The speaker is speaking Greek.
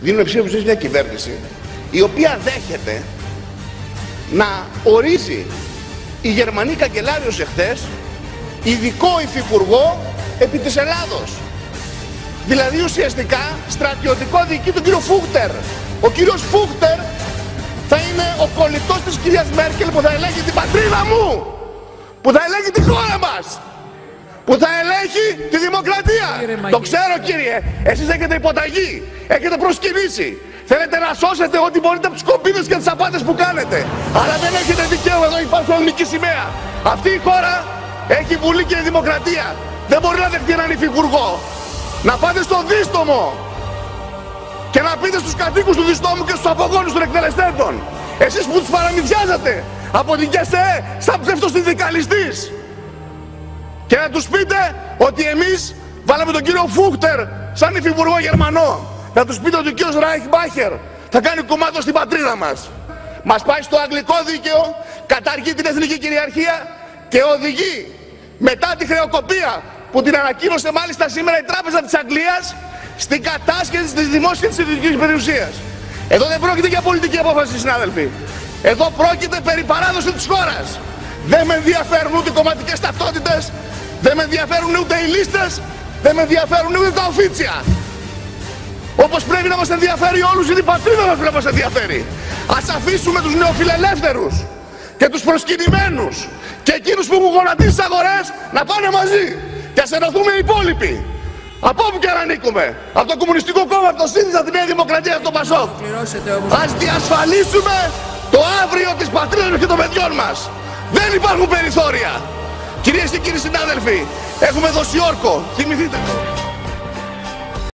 Δίνουμε ψήφους σε μια κυβέρνηση η οποία δέχεται να ορίζει η Γερμανή Καγκελάριος εχθές ειδικό υφυπουργό επί της Ελλάδος. Δηλαδή ουσιαστικά στρατιωτικό διοικητή του κύριο Φούχτερ. Ο κύριος Φούχτερ θα είναι ο κολλητός της κυρίας Μέρκελ που θα ελέγχει την πατρίδα μου. Που θα ελέγχει τη χώρα μας. Που θα ελέγχει τη δημοκρατία. Το ξέρω κύριε. Εσείς έχετε υποταγή. Έχετε προσκυνήσει. Θέλετε να σώσετε ό,τι μπορείτε από τους κομπίνες και τις απάτες που κάνετε. Αλλά δεν έχετε δικαίωμα εδώ υπάρχει ελληνική σημαία. Αυτή η χώρα έχει βουλή και δημοκρατία. Δεν μπορεί να δεχτεί έναν υφυπουργό. Να πάτε στο δίστομο και να πείτε στους κατοίκους του διστόμου και στους απογόνους των εκτελεστέντων. Εσείς που τους παραμυθιάζετε από την ΚΕΣΕ σαν δικαλιστής. Και να τους πείτε ότι εμείς βάλαμε τον κύριο Φούχτερ σαν υφυπουργό Γερμανό. Να τους πείτε ότι ο κύριος Ράιχμπάχερ θα κάνει κομμάτι στην πατρίδα μας. Μας πάει στο αγγλικό δίκαιο, καταργεί την εθνική κυριαρχία και οδηγεί μετά τη χρεοκοπία που την ανακοίνωσε μάλιστα σήμερα η Τράπεζα της Αγγλίας στην κατάσχεση της δημόσιας και της ιδιωτικής περιουσίας. Εδώ δεν πρόκειται για πολιτική απόφαση, συνάδελφοι. Εδώ πρόκειται περί παράδοση της χώρας. Δεν με ενδιαφέρουν ούτε κομματικές ταυτότητες, δεν με ενδιαφέρουν ούτε οι λίστες, δεν με ενδιαφέρουν ούτε τα οφίτσια. Όπως πρέπει να μας ενδιαφέρει όλους είναι η πατρίδα μας πρέπει να μας ενδιαφέρει. Ας αφήσουμε τους νεοφιλελεύθερους και τους προσκυνημένους και εκείνους που έχουν γονατίσει τις αγορές να πάνε μαζί και ας ενωθούμε οι υπόλοιποι. Από όπου και αν ανήκουμε. Από το Κομμουνιστικό Κόμμα, από το ΣΥΡΙΖΑ, τη Νέα Δημοκρατία, από τον Πασόκ. Ας διασφαλίσουμε το αύριο της πατρίδας και των παιδιών μας. Δεν υπάρχουν περιθώρια. Κυρίες και κύριοι συνάδελφοι, έχουμε δώσει όρκο. Θυμηθείτε το.